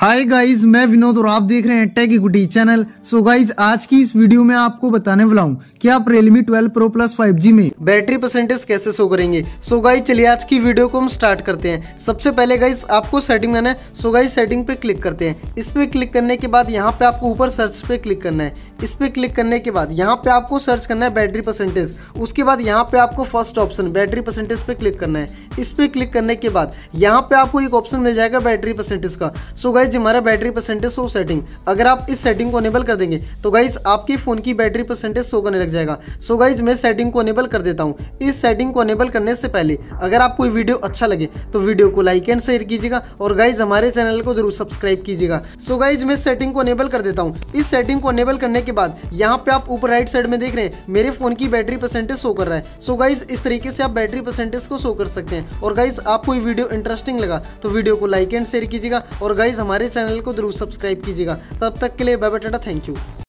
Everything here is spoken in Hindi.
हाय गाइस मैं विनोद और आप देख रहे हैं Tech Equity channel so guys आज की इस वीडियो में आपको बताने वाला हूँ कि आप Realme 12 Pro Plus 5G में? बैटरी परसेंटेज कैसे शो करेंगे? सो गाइस चलिए आज की वीडियो को हम स्टार्ट करते हैं। सबसे पहले गाइस आपको सेटिंग करना है। सो गाइस सेटिंग पे क्लिक करते हैं। इस पे क्लिक करने के बाद यहाँ पे आपको ऊपर सर्च पे क्लिक करना है। इस पे क्लिक करने के बाद यहाँ पे आपको सर्च करना है बैटरी परसेंटेज उसके बाद यहाँ पे आपको फ़र्स्ट ऑप्शन बैटरी परसेंटेज पे क्लिक करना है। इस पे क्लिक करने के बाद यहाँ पे आपको एक ऑप्शन मिल जाएगा बैटरी परसेंटेज का। सो गाइज़ हमारा बैटरी परसेंटेज शो सेटिंग अगर आप इस सेटिंग को अनेबल कर देंगे तो गाइज़ आपके फ़ोन की बैटरी परसेंटेज शो करने लग जाएगा। सो गाइज़ मैं सेटिंग को अनेबल कर देता हूँ। इस सेटिंग को अनेबल करने से पहले अगर आप कोई वीडियो अच्छा लगे तो वीडियो को लाइक एंड शेयर कीजिएगा और गाइज़ हमारे चैनल को ज़रूर सब्सक्राइब कीजिएगा। सो गाइज़ मैं सेटिंग को अनेबल कर देता हूँ। इस सेटिंग को अनेबल करने के बाद यहाँ पे आप ऊपर राइट साइड में देख रहे हैं, मेरे फ़ोन की बैटरी परसेंटेज शो कर रहा है। सो गाइज़ इस तरीके से आप बैटरी परसेंटेज को शो कर सकते हैं। और गाइज़ आपको वीडियो इंटरेस्टिंग लगा तो वीडियो को लाइक एंड शेयर कीजिएगा और गाइज़ हमारे चैनल को ज़रूर सब्सक्राइब कीजिएगा। तब तक के लिए bye bye tata thank you